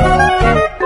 you.